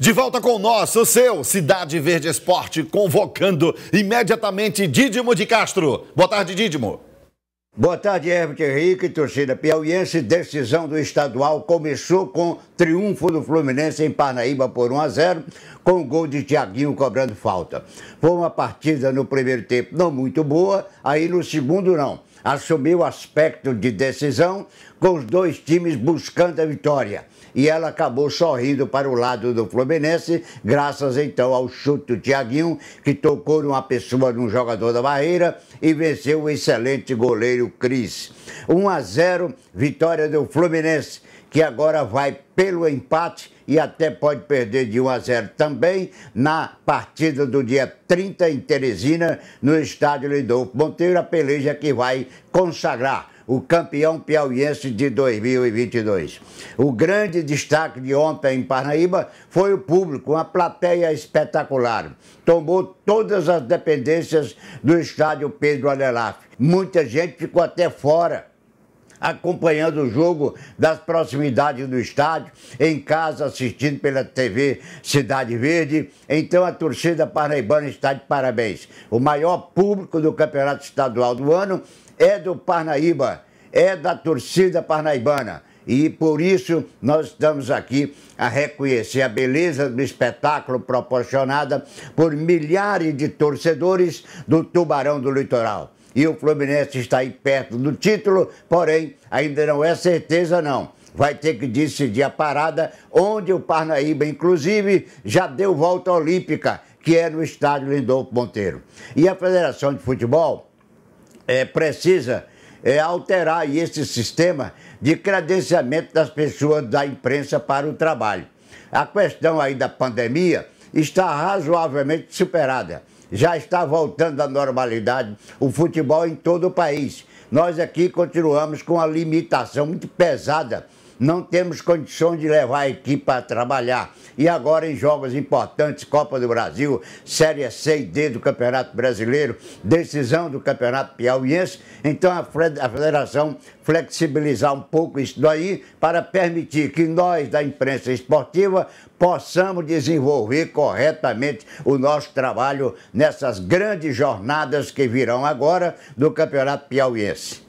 De volta com o nosso, seu Cidade Verde Esporte, convocando imediatamente Dídimo de Castro. Boa tarde, Dídimo. Boa tarde, Herbert Henrique, torcida piauiense. Decisão do estadual começou com triunfo do Fluminense em Parnaíba por 1 a 0, com o gol de Tiaguinho cobrando falta. Foi uma partida no primeiro tempo não muito boa, aí no segundo não. Assumiu o aspecto de decisão, com os dois times buscando a vitória e ela acabou sorrindo para o lado do Fluminense, graças então ao chute do Tiaguinho, que tocou numa pessoa, num jogador da barreira e venceu o excelente goleiro Cris. 1 a 0, vitória do Fluminense, que agora vai pelo empate e até pode perder de 1 a 0 também na partida do dia 30 em Teresina, no estádio Lindolfo Monteiro, a peleja que vai consagrar o campeão piauiense de 2022. O grande destaque de ontem em Parnaíba foi o público, uma plateia espetacular. Tomou todas as dependências do estádio Pedro Alelaf. Muita gente ficou até fora acompanhando o jogo das proximidades do estádio, em casa assistindo pela TV Cidade Verde. Então a torcida parnaibana está de parabéns. O maior público do Campeonato Estadual do ano é do Parnaíba, é da torcida parnaibana. E por isso nós estamos aqui a reconhecer a beleza do espetáculo proporcionada por milhares de torcedores do Tubarão do Litoral. E o Fluminense está aí perto do título, porém ainda não é certeza não vai ter que decidir a parada, onde o Parnaíba, inclusive, já deu volta olímpica, que é no estádio Lindolfo Monteiro. E a Federação de Futebol é, precisa é, alterar esse sistema de credenciamento das pessoas da imprensa para o trabalho. A questão aí da pandemia está razoavelmente superada. Já está voltando à normalidade o futebol em todo o país. Nós aqui continuamos com a limitação muito pesada não temos condições de levar a equipe para trabalhar. E agora em jogos importantes, Copa do Brasil, Série C e D do Campeonato Brasileiro, decisão do Campeonato Piauiense, então a federação flexibilizar um pouco isso daí para permitir que nós da imprensa esportiva possamos desenvolver corretamente o nosso trabalho nessas grandes jornadas que virão agora do Campeonato Piauiense.